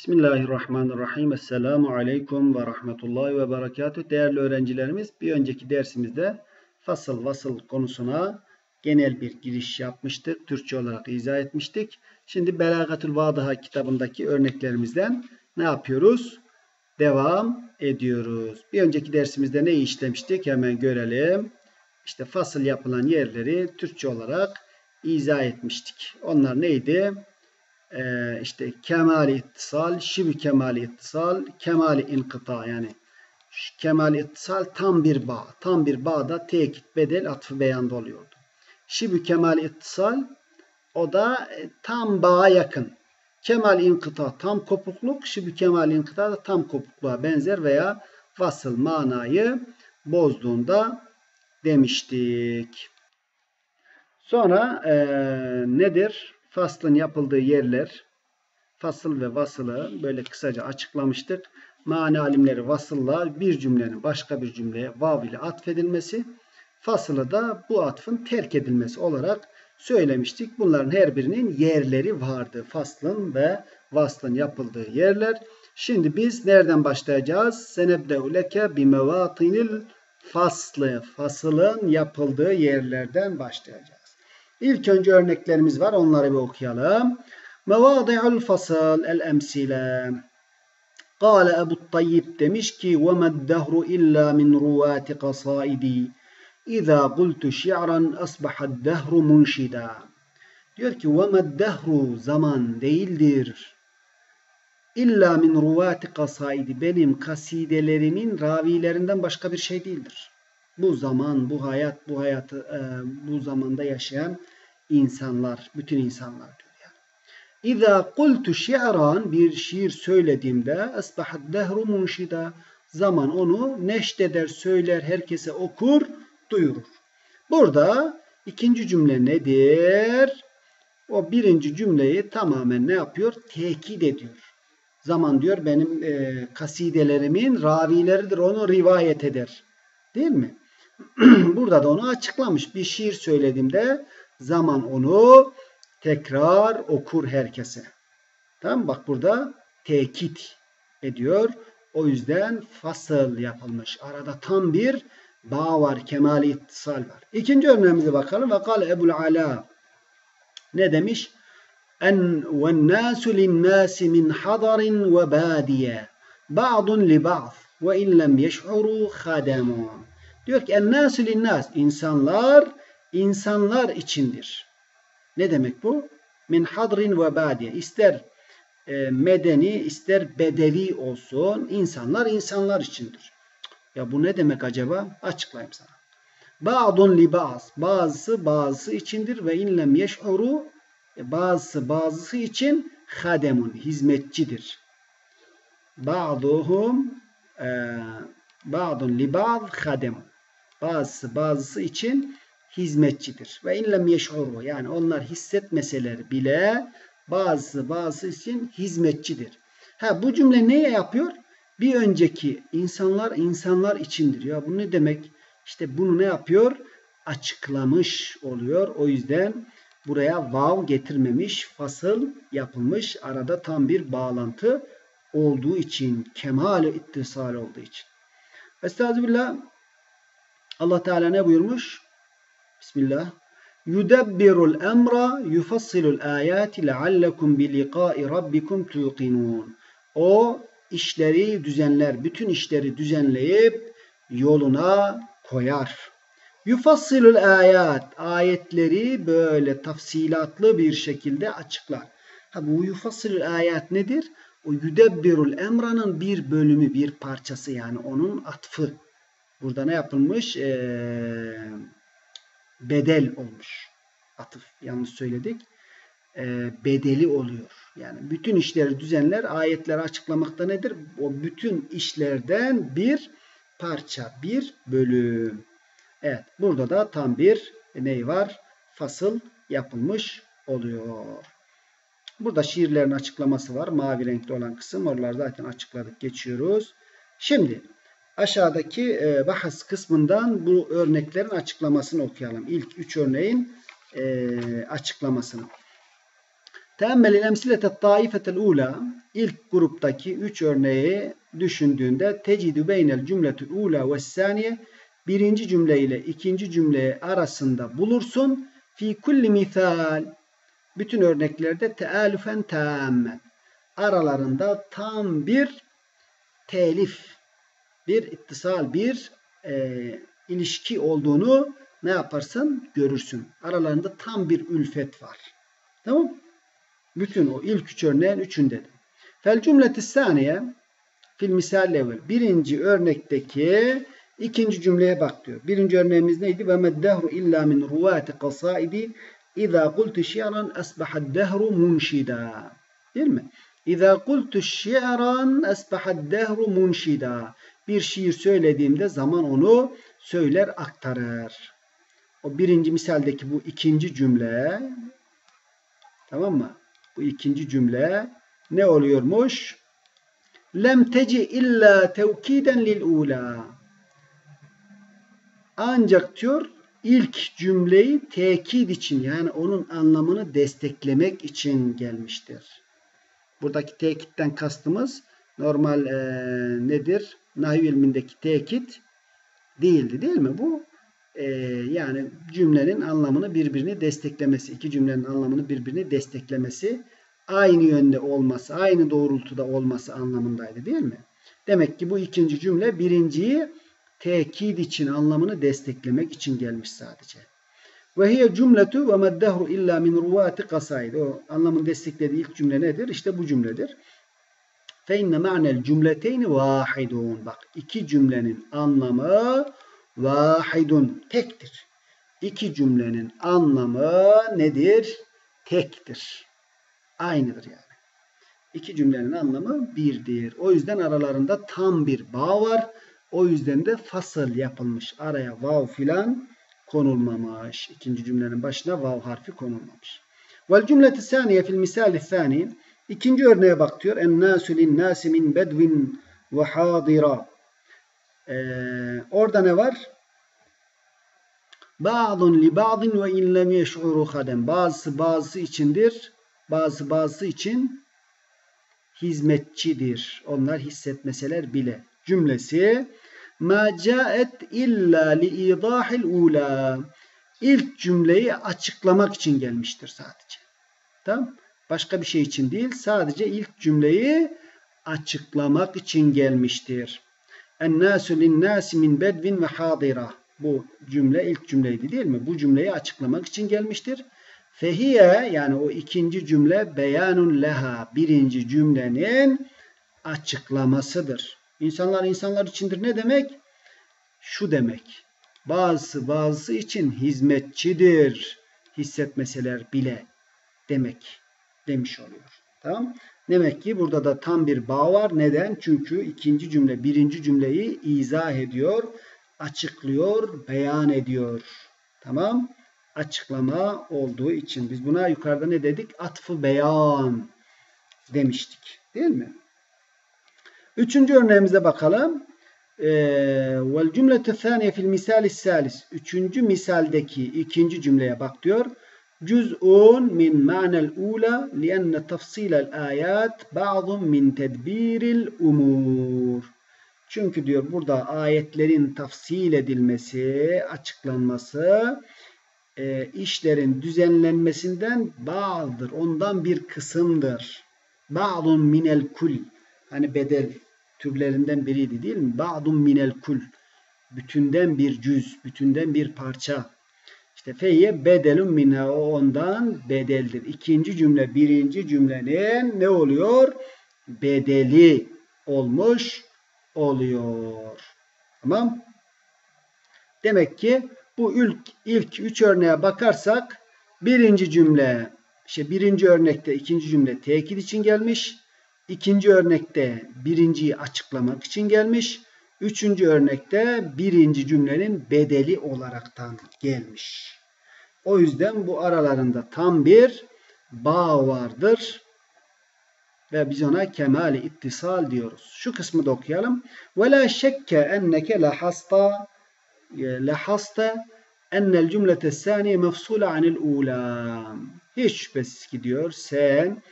Bismillahirrahmanirrahim. Esselamu Aleyküm ve Rahmetullahi ve Berekatuhu. Değerli öğrencilerimiz bir önceki dersimizde fasıl vasıl konusuna genel bir giriş yapmıştık. Türkçe olarak izah etmiştik. Şimdi Belagatül Vadaha kitabındaki örneklerimizden ne yapıyoruz? Devam ediyoruz. Bir önceki dersimizde neyi işlemiştik? Hemen görelim. İşte fasıl yapılan yerleri Türkçe olarak izah etmiştik. Onlar neydi? E, işte kemali ittisal, şibi kemali ittisal, kemali inkıta yani kemali ittisal tam bir bağ. Tam bir bağda tekit, bedel, atfı beyanda oluyordu. Şibi kemali ittisal o da e, tam bağa yakın. Kemal inkıta tam kopukluk, şibi kemal inkıta da tam kopukluğa benzer veya vasıl manayı bozduğunda demiştik. Sonra e, nedir? Faslın yapıldığı yerler fasıl ve vasılı böyle kısaca açıklamıştık. Mani alimleri vasılla bir cümlenin başka bir cümleye vav ile atfedilmesi, fasılı da bu atfın terk edilmesi olarak söylemiştik. Bunların her birinin yerleri vardı. Faslın ve vaslın yapıldığı yerler. Şimdi biz nereden başlayacağız? Senebde'u leke bimevatinil faslı. Fasılın yapıldığı yerlerden başlayacağız. İlk önce örneklerimiz var. Onları bir okuyalım. Mevadi'ul fasal el emsile. Kale Ebu Tayyip demiş ki ve meddehru illa min ruvati kasaidi. İza kultu şi'ran asbahad dehru. Diyor ki ve zaman değildir. İlla min ruvati kasaidi benim kasidelerimin ravilerinden başka bir şey değildir bu zaman, bu hayat, bu hayatı e, bu zamanda yaşayan insanlar, bütün insanlar diyor yani. İza kultu şi'ran bir şiir söylediğimde esbahat dehru munşida zaman onu neşteder, söyler, herkese okur, duyurur. Burada ikinci cümle nedir? O birinci cümleyi tamamen ne yapıyor? Tekit ediyor. Zaman diyor benim e, kasidelerimin ravileridir. Onu rivayet eder. Değil mi? Burada da onu açıklamış. Bir şiir söylediğimde zaman onu tekrar okur herkese. Tamam bak burada tekit ediyor. O yüzden fasıl yapılmış. Arada tam bir bağ var, kemali ittisal var. İkinci örneğimize bakalım. Ve kal Ebul Ala ne demiş? En ve nasu lin min hadarin ve badiye ba'dun li ba'd ve in lem yeş'uru hademun. Diyor ki ennâsü linnâs. insanlar insanlar içindir. Ne demek bu? Min hadrin ve badiye. İster e, medeni ister bedevi olsun insanlar insanlar içindir. Ya bu ne demek acaba? Açıklayayım sana. Ba'dun li ba'z. Bazısı bazısı içindir ve inlem yeş'uru e, bazısı bazısı için hademun hizmetçidir. Ba'duhum e, ba'dun li ba'd hademun. Bazısı bazısı için hizmetçidir. Ve inlem yeş'uru yani onlar hissetmeseler bile bazısı bazısı için hizmetçidir. Ha bu cümle neye yapıyor? Bir önceki insanlar insanlar içindir. Ya bu ne demek? İşte bunu ne yapıyor? Açıklamış oluyor. O yüzden buraya vav getirmemiş, fasıl yapılmış. Arada tam bir bağlantı olduğu için, kemal ittisal olduğu için. Estağfirullah. Allah Teala ne buyurmuş? Bismillah. Yudebbirul emra yufassilul ayati leallekum bi liqa'i rabbikum tuqinun. O işleri düzenler, bütün işleri düzenleyip yoluna koyar. Yufassilul ayat, ayetleri böyle tafsilatlı bir şekilde açıklar. Ha bu yufassilul ayat nedir? O yudebbirul emranın bir bölümü, bir parçası yani onun atfı. Burada ne yapılmış? Ee, bedel olmuş. Atıf yanlış söyledik. Ee, bedeli oluyor. Yani bütün işleri düzenler, ayetleri açıklamakta nedir? O bütün işlerden bir parça, bir bölüm. Evet, burada da tam bir ney var? Fasıl yapılmış oluyor. Burada şiirlerin açıklaması var. Mavi renkli olan kısım. Oraları zaten açıkladık. Geçiyoruz. Şimdi aşağıdaki e, kısmından bu örneklerin açıklamasını okuyalım. İlk üç örneğin e, açıklamasını. Teemmel el-emsilete taifetel ula ilk gruptaki üç örneği düşündüğünde tecidü beynel cümletül ula ve saniye birinci cümle ile ikinci cümle arasında bulursun. Fi kulli misal bütün örneklerde tealüfen tammen aralarında tam bir telif, bir ittisal, bir e, ilişki olduğunu ne yaparsın? Görürsün. Aralarında tam bir ülfet var. Tamam Bütün o ilk üç örneğin üçünde de. Fel cümleti saniye fil misal evvel. Birinci örnekteki ikinci cümleye bak diyor. Birinci örneğimiz neydi? Ve meddehru illa min ruvati kasaidi İza kultu şi'ran asbaha dehru munşida. Değil mi? İza kultu şi'ran asbaha dehru munşida. Bir şiir söylediğimde zaman onu söyler aktarır. O birinci misaldeki bu ikinci cümle tamam mı? Bu ikinci cümle ne oluyormuş? Lem teci illa tevkiden lil ula. Ancak diyor ilk cümleyi tekit için yani onun anlamını desteklemek için gelmiştir. Buradaki tekitten kastımız normal e, nedir? Nahiv ilmindeki tekit değildi değil mi? Bu e, yani cümlenin anlamını birbirini desteklemesi, iki cümlenin anlamını birbirini desteklemesi, aynı yönde olması, aynı doğrultuda olması anlamındaydı değil mi? Demek ki bu ikinci cümle birinciyi tekid için anlamını desteklemek için gelmiş sadece. Ve hiye cümletu ve meddehru illa min ruvati kasaid. O anlamını desteklediği ilk cümle nedir? İşte bu cümledir. İnne ma'nel cümleteyni vahidun. Bak iki cümlenin anlamı vahidun. Tektir. İki cümlenin anlamı nedir? Tektir. Aynıdır yani. İki cümlenin anlamı birdir. O yüzden aralarında tam bir bağ var. O yüzden de fasıl yapılmış. Araya vav filan konulmamış. İkinci cümlenin başına vav harfi konulmamış. Vel cümleti saniye fil misali sani. İkinci örneğe bak diyor. En nasu lin nasi min bedvin ve hadira. Ee, orada ne var? Ba'dun li ba'din ve in lem yeş'uru hadem. Bazısı bazısı içindir. Bazı bazısı için hizmetçidir. Onlar hissetmeseler bile. Cümlesi ma caet illa li idahil ula. İlk cümleyi açıklamak için gelmiştir sadece. Tamam? Başka bir şey için değil. Sadece ilk cümleyi açıklamak için gelmiştir. En-nasu lin-nasi min bedvin ve hadira. Bu cümle ilk cümleydi değil mi? Bu cümleyi açıklamak için gelmiştir. Fehiye yani o ikinci cümle beyanun leha. Birinci cümlenin açıklamasıdır. İnsanlar insanlar içindir ne demek? Şu demek. Bazısı bazısı için hizmetçidir. Hissetmeseler bile demek demiş oluyor. Tamam. Demek ki burada da tam bir bağ var. Neden? Çünkü ikinci cümle birinci cümleyi izah ediyor, açıklıyor, beyan ediyor. Tamam. Açıklama olduğu için. Biz buna yukarıda ne dedik? Atfı beyan demiştik. Değil mi? Üçüncü örneğimize bakalım. Ee, vel cümletü thaniye fil misali salis. Üçüncü misaldeki ikinci cümleye bak diyor. Cüz'un min ma'nel ula lienne tafsilel ayat ba'dun min tedbiril umur. Çünkü diyor burada ayetlerin tafsil edilmesi, açıklanması e, işlerin düzenlenmesinden bağlıdır. Ondan bir kısımdır. Ba'dun minel kul. Hani bedel türlerinden biriydi değil mi? Ba'dun minel kul. Bütünden bir cüz, bütünden bir parça. İşte feyye bedelun minha o ondan bedeldir. İkinci cümle birinci cümlenin ne oluyor? Bedeli olmuş oluyor. Tamam. Demek ki bu ilk, ilk üç örneğe bakarsak birinci cümle işte birinci örnekte ikinci cümle tekit için gelmiş. İkinci örnekte birinciyi açıklamak için gelmiş. Üçüncü örnekte birinci cümlenin bedeli olaraktan gelmiş. O yüzden bu aralarında tam bir bağ vardır. Ve biz ona kemali ittisal diyoruz. Şu kısmı da okuyalım. Ve la şekke enneke lahasta lahasta ennel cümlete saniye mefsule anil. Hiç şüphesiz ki diyor sen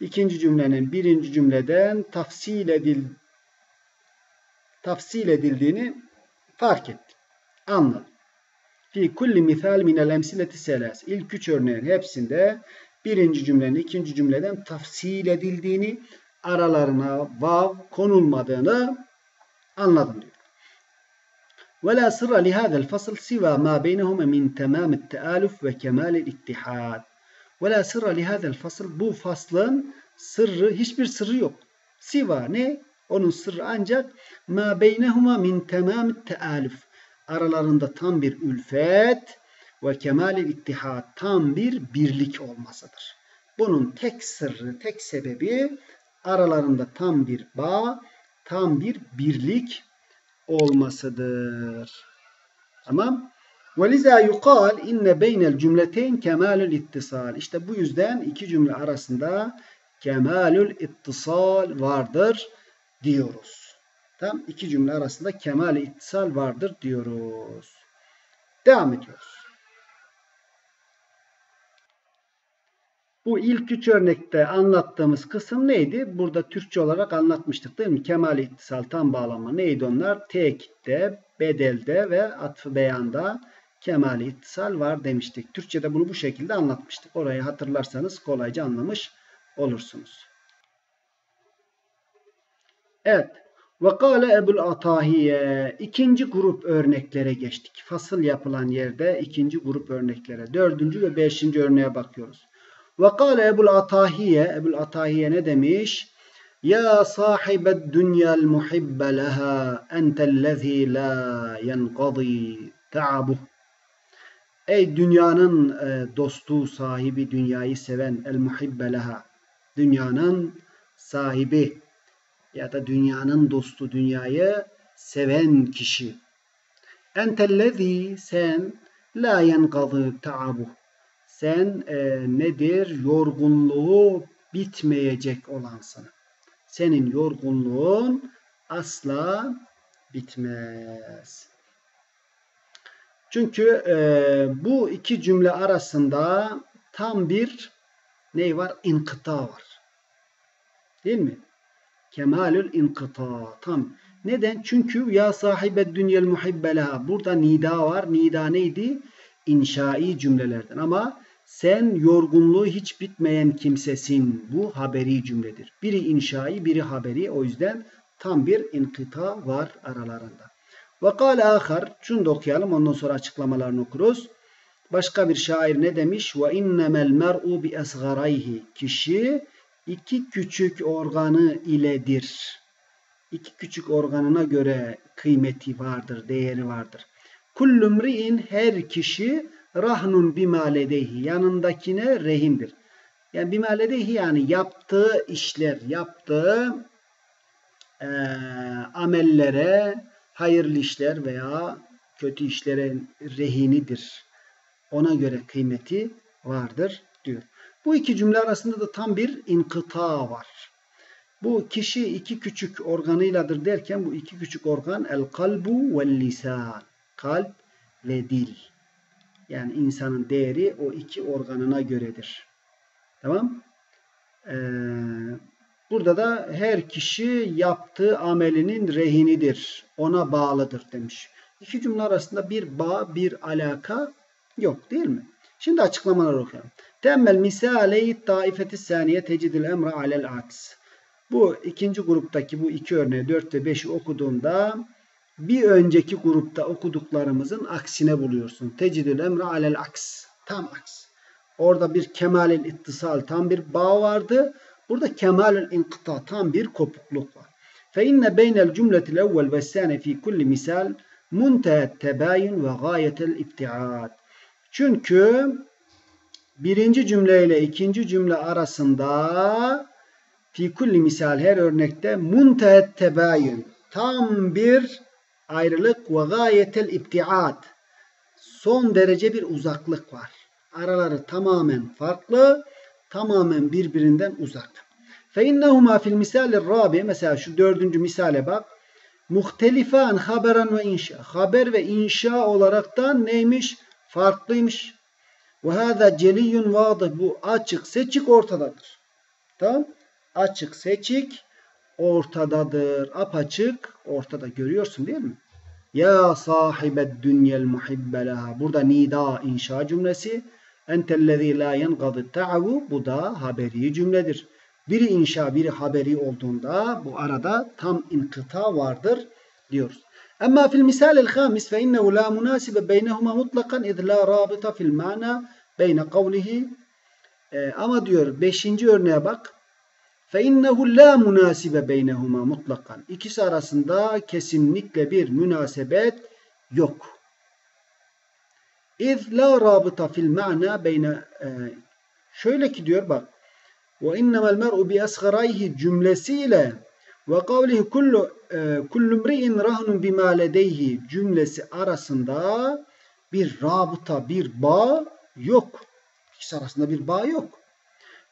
ikinci cümlenin birinci cümleden tafsil edil tafsil edildiğini fark ettin. Anladın. Fi kulli misal minel emsileti selas. İlk üç örneğin hepsinde birinci cümlenin ikinci cümleden tafsil edildiğini, aralarına vav konulmadığını anladım diyor. ولا سر لهذا الفصل سوى ما بينهما من تمام التآلف وكمال الاتحاد. ولا سر لهذا الفصل bu faslın sırrı hiçbir sırrı yok. Siva ne? Onun sırrı ancak ma beynehuma min tamam tealif. Aralarında tam bir ülfet ve kemal ittihad tam bir birlik olmasıdır. Bunun tek sırrı, tek sebebi aralarında tam bir bağ, tam bir birlik olmasıdır. Tamam. وَلِذَا يُقَالْ اِنَّ بَيْنَ الْجُمْلَتَيْنِ كَمَالُ الْاِتِّصَالِ İşte bu yüzden iki cümle arasında kemalül ittisal vardır diyoruz. Tam iki cümle arasında kemal ittisal vardır diyoruz. Devam ediyoruz. Bu ilk üç örnekte anlattığımız kısım neydi? Burada Türkçe olarak anlatmıştık değil mi? Kemal ittisal tam bağlama neydi onlar? Tekitte, bedelde ve atfı beyanda kemal ittisal var demiştik. Türkçe'de bunu bu şekilde anlatmıştık. Orayı hatırlarsanız kolayca anlamış olursunuz. Evet. Ve kâle Ebul Atahiye. İkinci grup örneklere geçtik. Fasıl yapılan yerde ikinci grup örneklere. Dördüncü ve beşinci örneğe bakıyoruz. Ve kâle Ebul Atahiye. Ebul Atahiye ne demiş? Ya sahibed dünyal muhibbe leha entellezî la yenqadî ta'abuh. Ey dünyanın e, dostu, sahibi, dünyayı seven el muhibbe leha. Dünyanın sahibi ya da dünyanın dostu, dünyayı seven kişi. Entellezî sen la yenqadî ta'abuh sen e, nedir? Yorgunluğu bitmeyecek olansın. Senin yorgunluğun asla bitmez. Çünkü e, bu iki cümle arasında tam bir ne var? İnkıta var. Değil mi? Kemalül inkıta. Tam. Neden? Çünkü ya sahibe dünyel muhibbeleha. Burada nida var. Nida neydi? İnşai cümlelerden. Ama sen yorgunluğu hiç bitmeyen kimsesin. Bu haberi cümledir. Biri inşai, biri haberi. O yüzden tam bir inkıta var aralarında. Ve kâle âkhar. Şunu da okuyalım. Ondan sonra açıklamalarını okuruz. Başka bir şair ne demiş? Ve innemel mer'u bi esgarayhi. Kişi iki küçük organı iledir. İki küçük organına göre kıymeti vardır, değeri vardır. Kullumri'in her kişi rahnun bimaledeyhi yanındakine rehindir. Yani bimaledeyhi yani yaptığı işler, yaptığı e, amellere, hayırlı işler veya kötü işlere rehinidir. Ona göre kıymeti vardır diyor. Bu iki cümle arasında da tam bir inkıta var. Bu kişi iki küçük organıyladır derken bu iki küçük organ el kalbu ve lisan. Kalp ve dil. Yani insanın değeri o iki organına göredir. Tamam. Ee, burada da her kişi yaptığı amelinin rehinidir. Ona bağlıdır demiş. İki cümle arasında bir bağ, bir alaka yok değil mi? Şimdi açıklamalar okuyalım. Temmel misaleyi taifeti saniye tecidil emre alel aks. Bu ikinci gruptaki bu iki örneği 4 ve 5'i okuduğunda bir önceki grupta okuduklarımızın aksine buluyorsun. Tecidül emre alel aks. Tam aks. Orada bir kemalin ittisal tam bir bağ vardı. Burada kemalin inkıta tam bir kopukluk var. Fe inne beynel cümletil evvel ve sâne fi kulli misal muntehet tebayün ve gayetel ibtiad. Çünkü birinci cümle ile ikinci cümle arasında fi kulli misal her örnekte muntehet tebayün tam bir ayrılık ve gayetel ibtiad son derece bir uzaklık var. Araları tamamen farklı, tamamen birbirinden uzak. Fe innehuma fil misalir rabi mesela şu dördüncü misale bak. Muhtelifan haberen ve inşa. Haber ve inşa olaraktan neymiş? Farklıymış. Ve hâzâ celiyun vâdıh. Bu açık, seçik ortadadır. Tamam. Açık, seçik ortadadır. Apaçık ortada. Görüyorsun değil mi? Ya sahibed dünyel muhibbelaha. Burada nida inşa cümlesi. Entellezî la yengadı ta'avu. Bu da haberi cümledir. Biri inşa, biri haberi olduğunda bu arada tam inkıta vardır diyoruz. Misal el-hamis fe innehu la munasibe beynehuma mutlakan iz la rabita fil mana beyne kavlihi. Ee, ama diyor beşinci örneğe bak. Fe innehu la munasibe beynehuma mutlakan. İkisi arasında kesinlikle bir münasebet yok. İz la rabıta fil ma'na beyne şöyle ki diyor bak ve innemel mer'u bi asgarayhi cümlesiyle ve kavlihi kullu e, kullu mri'in rahnun bima ledeyhi cümlesi arasında bir rabıta, bir bağ yok. İkisi arasında bir bağ yok.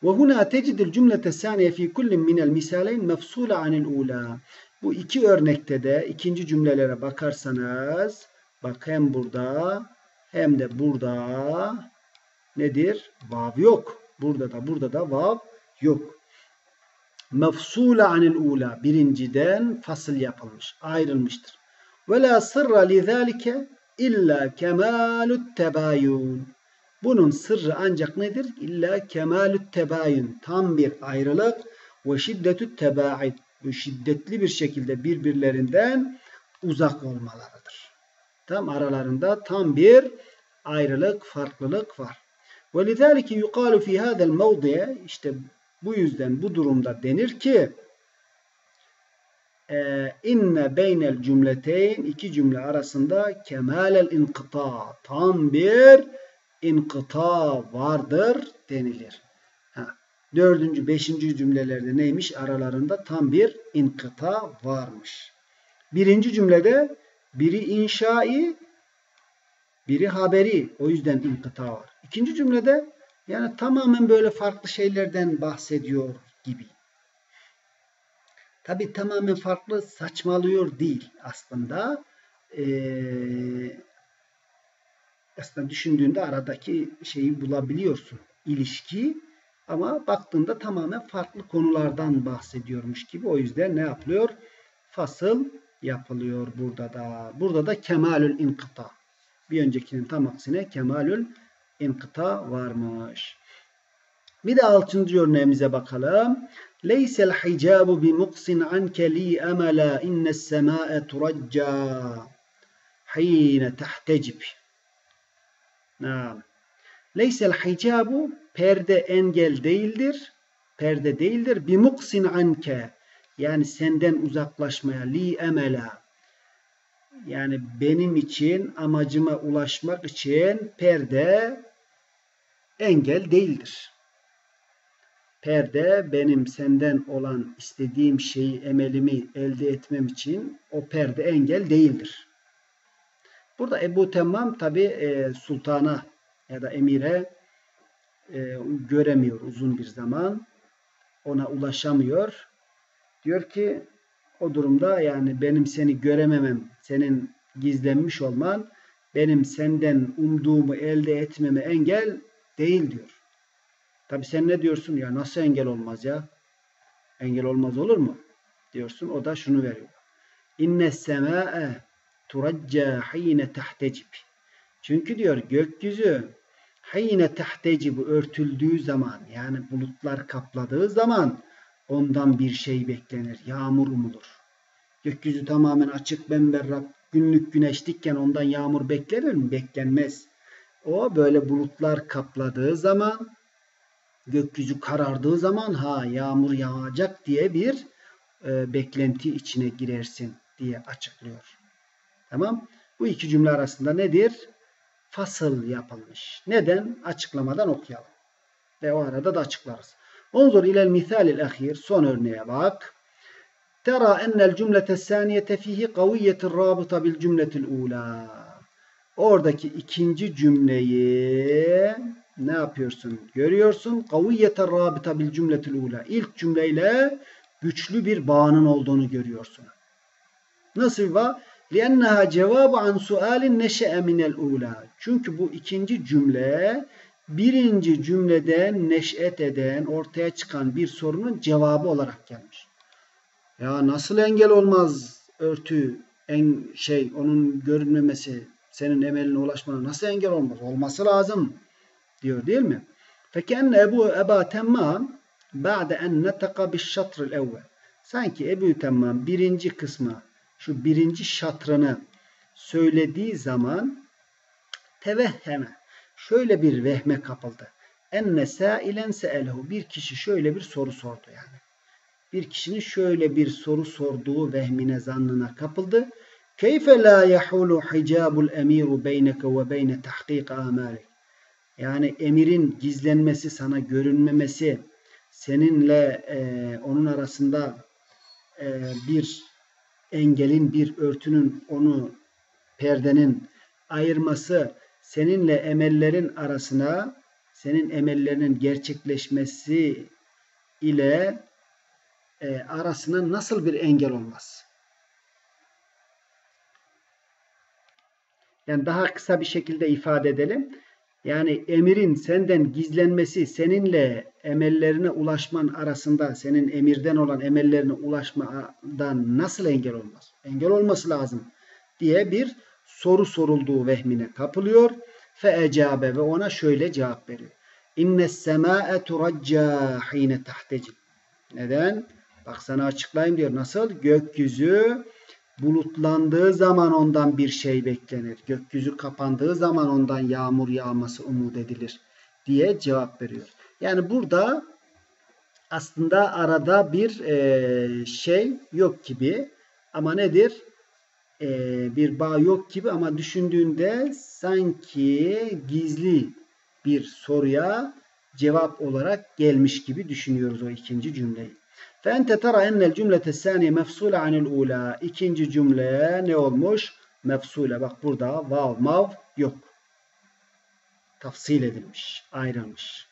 Ve huna tecidil cümlete saniye fi kullin minel misaleyn mefsule anil ula. Bu iki örnekte de ikinci cümlelere bakarsanız bak hem burada hem de burada nedir? Vav yok. Burada da burada da vav yok Mefsule anil ula birinciden fasıl yapılmış, ayrılmıştır. Ve la sırra li illa kemalut tebayun. Bunun sırrı ancak nedir? İlla kemalüt tebayün. Tam bir ayrılık ve şiddetü tebaid. Bu şiddetli bir şekilde birbirlerinden uzak olmalarıdır. Tam aralarında tam bir ayrılık, farklılık var. وَلِذَٰلِكِ يُقَالُ فِي هَذَا الْمَوْضِيَ İşte bu yüzden bu durumda denir ki e, inne beynel cümleteyn iki cümle arasında kemalel inkıta tam bir inkıta vardır denilir. Ha, dördüncü, beşinci cümlelerde neymiş? Aralarında tam bir inkıta varmış. Birinci cümlede biri inşai, biri haberi. O yüzden inkıta var. İkinci cümlede yani tamamen böyle farklı şeylerden bahsediyor gibi. Tabi tamamen farklı saçmalıyor değil aslında. Ee, aslında düşündüğünde aradaki şeyi bulabiliyorsun. ilişki ama baktığında tamamen farklı konulardan bahsediyormuş gibi. O yüzden ne yapılıyor? Fasıl yapılıyor burada da. Burada da kemalül inkıta. Bir öncekinin tam aksine kemalül inkıta varmış. Bir de altıncı örneğimize bakalım. Leysel hicabu bi muqsin anke li emela innes sema'e turacca hine tahtecib. Naam. Leysel hicabu perde engel değildir. Perde değildir. Bi muqsin anke yani senden uzaklaşmaya li emela yani benim için amacıma ulaşmak için perde engel değildir. Perde benim senden olan istediğim şeyi, emelimi elde etmem için o perde engel değildir. Burada Ebu Temmam tabi e, sultana ya da emire e, göremiyor uzun bir zaman. Ona ulaşamıyor. Diyor ki o durumda yani benim seni görememem, senin gizlenmiş olman benim senden umduğumu elde etmeme engel değil diyor. Tabi sen ne diyorsun ya nasıl engel olmaz ya? Engel olmaz olur mu? Diyorsun o da şunu veriyor. İnne sema'e turacca hine tahtecib. Çünkü diyor gökyüzü hine tahtecib örtüldüğü zaman yani bulutlar kapladığı zaman ondan bir şey beklenir. Yağmur umulur. Gökyüzü tamamen açık bemberrak günlük güneş dikken ondan yağmur beklenir mi? Beklenmez. O böyle bulutlar kapladığı zaman gökyüzü karardığı zaman ha yağmur yağacak diye bir e, beklenti içine girersin diye açıklıyor. Tamam. Bu iki cümle arasında nedir? Fasıl yapılmış. Neden? Açıklamadan okuyalım. Ve o arada da açıklarız. Onzur ilel misalil ahir. Son örneğe bak. Tera ennel cümlete saniyete fihi kaviyetir rabıta bil cümletil ula. Oradaki ikinci cümleyi ne yapıyorsun? Görüyorsun. Kaviyetir rabıta bil cümletil ula. İlk cümleyle güçlü bir bağının olduğunu görüyorsun. Nasıl bir bağ? لِأَنَّهَا cevabı an sualin neşe'e minel ula. Çünkü bu ikinci cümle birinci cümleden neş'et eden, ortaya çıkan bir sorunun cevabı olarak gelmiş. Ya nasıl engel olmaz örtü, en şey onun görünmemesi, senin emeline ulaşmana nasıl engel olmaz? Olması lazım diyor değil mi? Fekenne Ebu Eba Temmam ba'de en netaka bis şatril evvel. Sanki Ebu Temmam birinci kısmı, şu birinci şatrını söylediği zaman tevehheme şöyle bir vehme kapıldı. Enne sailen se'elehu bir kişi şöyle bir soru sordu yani. Bir kişinin şöyle bir soru sorduğu vehmine zannına kapıldı. Keyfe la yahulu hicabul emiru beyneke ve beyne tahkik amalik. Yani emirin gizlenmesi, sana görünmemesi, seninle e, onun arasında e, bir engelin, bir örtünün, onu perdenin ayırması, seninle emellerin arasına, senin emellerinin gerçekleşmesi ile e, arasına nasıl bir engel olmaz? Yani daha kısa bir şekilde ifade edelim. Yani emirin senden gizlenmesi, seninle emellerine ulaşman arasında, senin emirden olan emellerine ulaşmadan nasıl engel olmaz? Engel olması lazım diye bir soru sorulduğu vehmine kapılıyor. Fe ecabe ve ona şöyle cevap veriyor. İnne semâe turacca hine tahtecil. Neden? Bak sana açıklayayım diyor. Nasıl? Gökyüzü bulutlandığı zaman ondan bir şey beklenir. Gökyüzü kapandığı zaman ondan yağmur yağması umut edilir diye cevap veriyor. Yani burada aslında arada bir şey yok gibi ama nedir? E, bir bağ yok gibi ama düşündüğünde sanki gizli bir soruya cevap olarak gelmiş gibi düşünüyoruz o ikinci cümleyi. فأنت ترى أن الجملة الثانية مفصولة عن الأولى. İkinci cümle ne olmuş? Mefsule. Bak burada vav mav yok. Tafsil edilmiş, ayrılmış.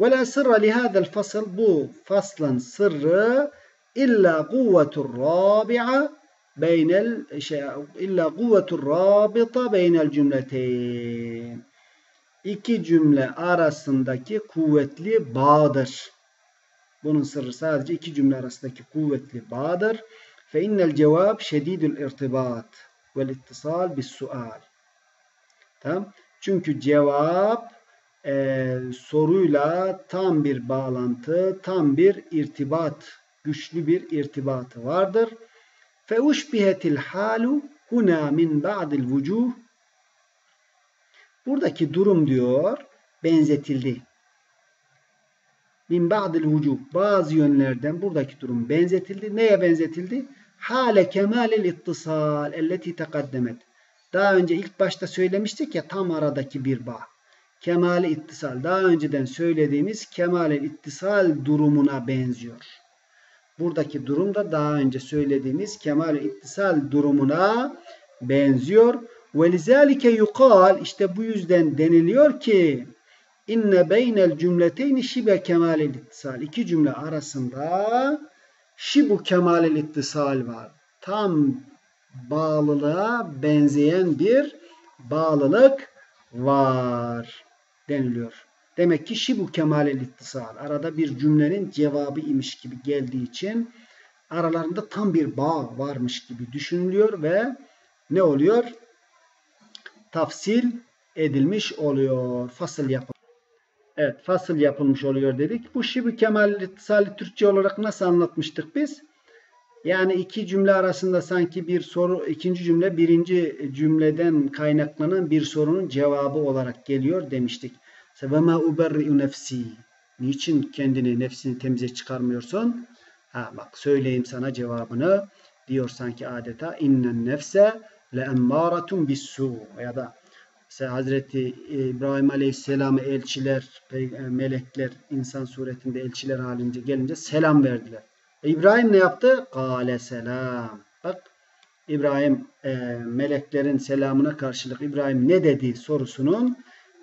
ولا سر لهذا الفصل bu faslın sırrı illa kuvvetur rabi'a beynel şey illa kuvvetur rabita beynel cümleteyn. İki cümle arasındaki kuvvetli bağdır. Bunun sırrı sadece iki cümle arasındaki kuvvetli bağdır. Fe innel cevap şedidül irtibat vel ittisal bis sual. Tamam. Çünkü cevap e, soruyla tam bir bağlantı, tam bir irtibat, güçlü bir irtibatı vardır. Fe uşbihetil halu huna min ba'dil vucuh. Buradaki durum diyor benzetildi min ba'dil vücub bazı yönlerden buradaki durum benzetildi. Neye benzetildi? Hale kemalil ittisal elleti tekaddemet. Daha önce ilk başta söylemiştik ya tam aradaki bir bağ. Kemali ittisal. Daha önceden söylediğimiz kemali ittisal durumuna benziyor. Buradaki durum da daha önce söylediğimiz kemal ittisal durumuna benziyor. Ve lizalike yukal işte bu yüzden deniliyor ki inne beynel cümleteyni şibe kemalil ittisal. İki cümle arasında şibu kemalil ittisal var. Tam bağlılığa benzeyen bir bağlılık var deniliyor. Demek ki şibu kemalil ittisal. Arada bir cümlenin cevabı imiş gibi geldiği için aralarında tam bir bağ varmış gibi düşünülüyor ve ne oluyor? Tafsil edilmiş oluyor. Fasıl yapılıyor. Evet fasıl yapılmış oluyor dedik. Bu şibi kemal ittisali Türkçe olarak nasıl anlatmıştık biz? Yani iki cümle arasında sanki bir soru, ikinci cümle birinci cümleden kaynaklanan bir sorunun cevabı olarak geliyor demiştik. Sebema uberri'u nefsi. Niçin kendini, nefsini temize çıkarmıyorsun? Ha bak söyleyeyim sana cevabını. Diyor sanki adeta innen nefse le emmâratun bis ya da Mesela Hazreti İbrahim Aleyhisselam'a elçiler, melekler insan suretinde elçiler halinde gelince selam verdiler. E İbrahim ne yaptı? Kale selam. Bak İbrahim e, meleklerin selamına karşılık İbrahim ne dedi sorusunun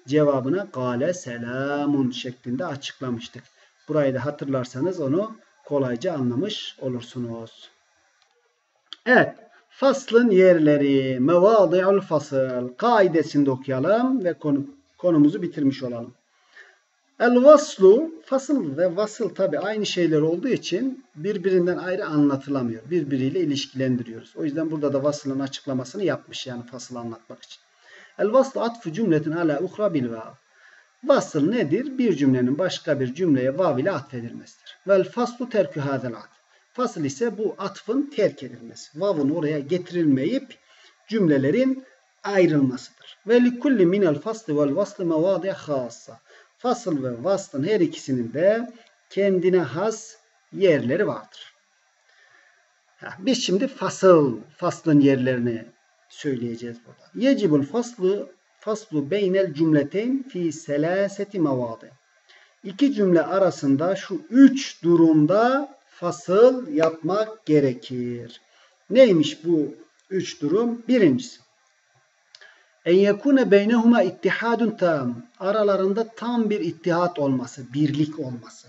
cevabını kale selamun şeklinde açıklamıştık. Burayı da hatırlarsanız onu kolayca anlamış olursunuz. Evet. Faslın yerleri, mevadi'ul fasıl kaidesinde okuyalım ve konu, konumuzu bitirmiş olalım. El vaslu, fasıl ve vasıl tabi aynı şeyler olduğu için birbirinden ayrı anlatılamıyor. Birbiriyle ilişkilendiriyoruz. O yüzden burada da vasılın açıklamasını yapmış yani fasıl anlatmak için. El vaslu atfu cümletin ala uhra bil vav. Vasıl nedir? Bir cümlenin başka bir cümleye vav ile atfedilmesidir. Vel faslu terkü hadel atf. Fasıl ise bu atfın terk edilmesi. Vav'ın oraya getirilmeyip cümlelerin ayrılmasıdır. Ve li kulli minel faslı vel vaslı mevadiye hassa. Fasıl ve vaslın her ikisinin de kendine has yerleri vardır. Biz şimdi fasıl, faslın yerlerini söyleyeceğiz burada. Yecibul faslı faslu beynel cümleteyn fi selaseti mevadi. İki cümle arasında şu üç durumda fasıl yapmak gerekir. Neymiş bu üç durum? Birincisi. En yekune beynehuma ittihadun tam. Aralarında tam bir ittihat olması, birlik olması.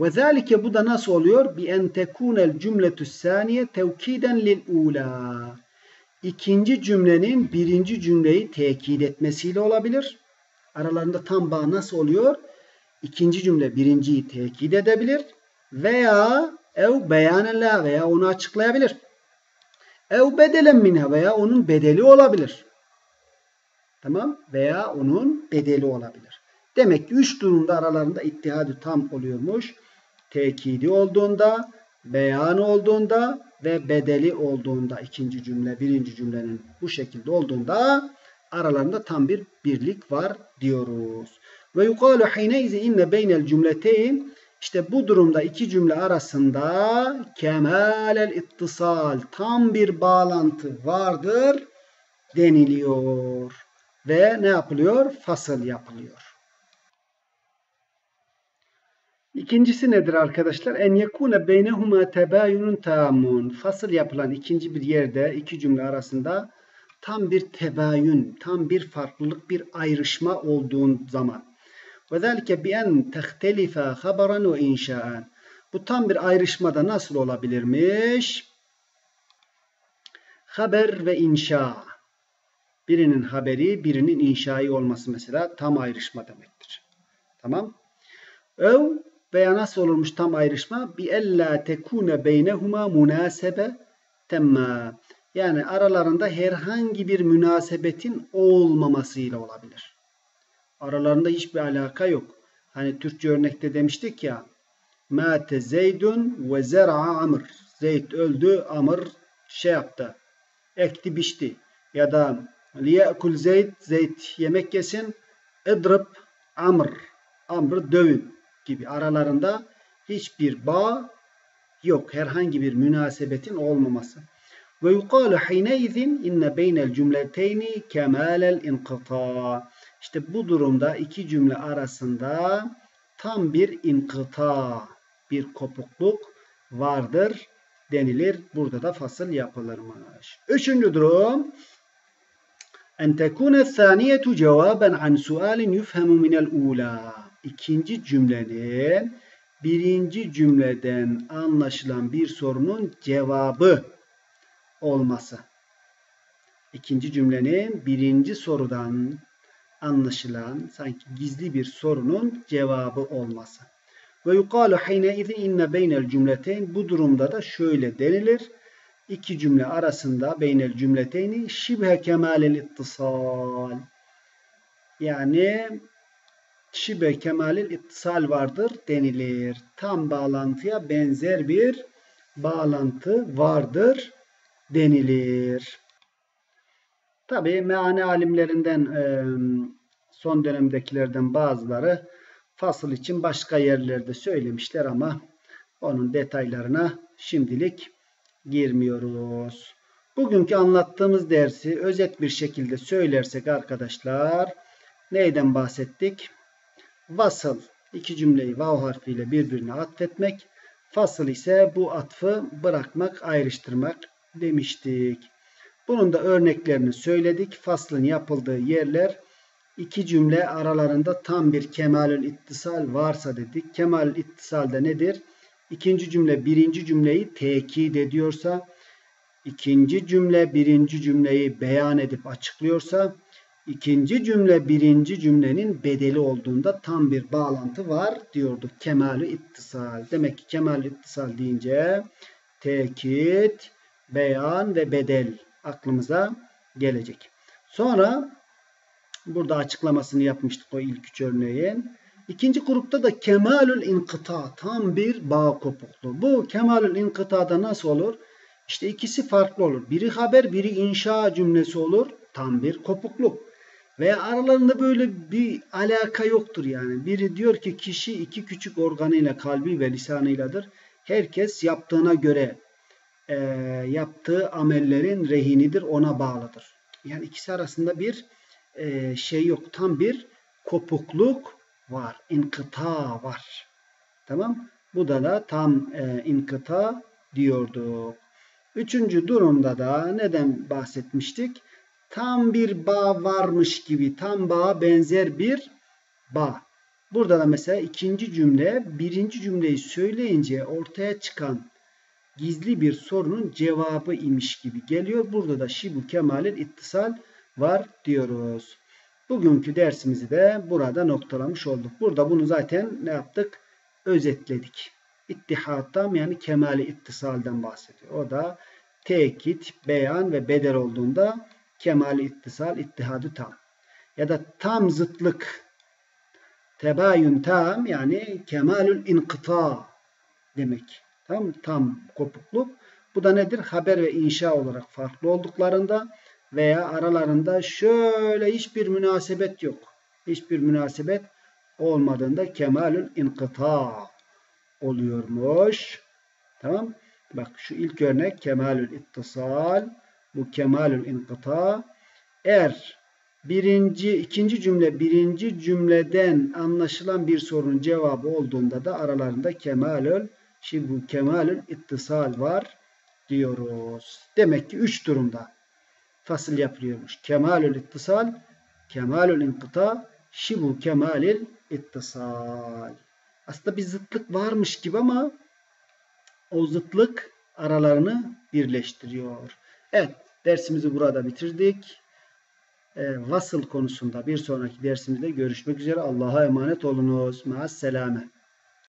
Ve zalike bu da nasıl oluyor? Bi en cümletü saniye tevkiden lil ula. İkinci cümlenin birinci cümleyi tekit etmesiyle olabilir. Aralarında tam bağ nasıl oluyor? İkinci cümle birinciyi tekit edebilir veya ev beyanella veya onu açıklayabilir. Ev bedelen minha veya onun bedeli olabilir. Tamam? Veya onun bedeli olabilir. Demek ki üç durumda aralarında ittihadı tam oluyormuş. Tekidi olduğunda, beyan olduğunda ve bedeli olduğunda ikinci cümle, birinci cümlenin bu şekilde olduğunda aralarında tam bir birlik var diyoruz. Ve yukalu hineyze inne beynel cümleteyn işte bu durumda iki cümle arasında kemalel ittisal tam bir bağlantı vardır deniliyor. Ve ne yapılıyor? Fasıl yapılıyor. İkincisi nedir arkadaşlar? En yekune beynehuma tebayunun tamun. Fasıl yapılan ikinci bir yerde iki cümle arasında tam bir tebayün, tam bir farklılık, bir ayrışma olduğu zaman. Ve zâlike bi en tehtelife haberan ve inşaen. Bu tam bir ayrışmada nasıl olabilirmiş? Haber ve inşa. Birinin haberi, birinin inşai olması mesela tam ayrışma demektir. Tamam. Ev veya nasıl olurmuş tam ayrışma? Bi ella tekune beynehuma münasebe temma. Yani aralarında herhangi bir münasebetin olmamasıyla olabilir. Aralarında hiçbir alaka yok. Hani Türkçe örnekte demiştik ya. Mate Zeydun ve zer'a Amr. Zeyd öldü, Amr şey yaptı. Ekti biçti. Ya da liyekul Zeyd, Zeyd yemek yesin. İdrib Amr. Amr dövün gibi aralarında hiçbir bağ yok. Herhangi bir münasebetin olmaması. Ve yukalu hineyzin inne beynel cümleteyni kemalel inkıta. İşte bu durumda iki cümle arasında tam bir inkıta, bir kopukluk vardır denilir. Burada da fasıl yapılırmış. Üçüncü durum en tekune thaniyetu cevaben an sualin yufhemu minel ula. İkinci cümlenin birinci cümleden anlaşılan bir sorunun cevabı olması. İkinci cümlenin birinci sorudan anlaşılan sanki gizli bir sorunun cevabı olması. Ve yukalu hine izin inne beynel cümleteyn bu durumda da şöyle denilir. İki cümle arasında beynel cümleteyni şibhe kemalel ittisal. Yani şibhe kemalel ittisal vardır denilir. Tam bağlantıya benzer bir bağlantı vardır denilir. Tabi meane alimlerinden son dönemdekilerden bazıları fasıl için başka yerlerde söylemişler ama onun detaylarına şimdilik girmiyoruz. Bugünkü anlattığımız dersi özet bir şekilde söylersek arkadaşlar neyden bahsettik? Vasıl iki cümleyi vav harfiyle birbirine atfetmek. Fasıl ise bu atfı bırakmak, ayrıştırmak demiştik. Bunun da örneklerini söyledik. Faslın yapıldığı yerler iki cümle aralarında tam bir kemalül ittisal varsa dedik. Kemalül ittisal de nedir? İkinci cümle birinci cümleyi tekit ediyorsa, ikinci cümle birinci cümleyi beyan edip açıklıyorsa, İkinci cümle birinci cümlenin bedeli olduğunda tam bir bağlantı var diyorduk. Kemalü ittisal. Demek ki kemalü ittisal deyince tekit, beyan ve bedel aklımıza gelecek. Sonra burada açıklamasını yapmıştık o ilk üç örneğin. İkinci grupta da kemalül inkıta tam bir bağ kopukluğu. Bu kemalül inkıtada nasıl olur? İşte ikisi farklı olur. Biri haber, biri inşa cümlesi olur. Tam bir kopukluk. Veya aralarında böyle bir alaka yoktur yani. Biri diyor ki kişi iki küçük organıyla kalbi ve lisanıyladır. Herkes yaptığına göre e, yaptığı amellerin rehinidir, ona bağlıdır. Yani ikisi arasında bir e, şey yok. Tam bir kopukluk var. İnkıta var. Tamam. Bu da da tam e, inkıta diyorduk. Üçüncü durumda da neden bahsetmiştik? Tam bir bağ varmış gibi, tam bağa benzer bir bağ. Burada da mesela ikinci cümle, birinci cümleyi söyleyince ortaya çıkan gizli bir sorunun cevabı imiş gibi geliyor. Burada da şibu kemalin ittisal var diyoruz. Bugünkü dersimizi de burada noktalamış olduk. Burada bunu zaten ne yaptık? Özetledik. İttihattan yani kemali ittisalden bahsediyor. O da tekit, beyan ve bedel olduğunda kemali ittisal, ittihadı tam. Ya da tam zıtlık, tebayün tam yani kemalül inkıta demek. Tam, tam kopukluk. Bu da nedir? Haber ve inşa olarak farklı olduklarında veya aralarında şöyle hiçbir münasebet yok. Hiçbir münasebet olmadığında kemalül inkıta oluyormuş. Tamam. Bak şu ilk örnek kemalül ittisal. Bu kemalül inkıta. Eğer birinci, ikinci cümle birinci cümleden anlaşılan bir sorunun cevabı olduğunda da aralarında kemalül şimdi bu kemalül ittisal var diyoruz. Demek ki üç durumda fasıl yapılıyormuş. Kemalül ittisal, kemalül inkıta, şibu kemalil ittisal. Aslında bir zıtlık varmış gibi ama o zıtlık aralarını birleştiriyor. Evet, dersimizi burada bitirdik. E, vasıl konusunda bir sonraki dersimizde görüşmek üzere. Allah'a emanet olunuz. Maas selame.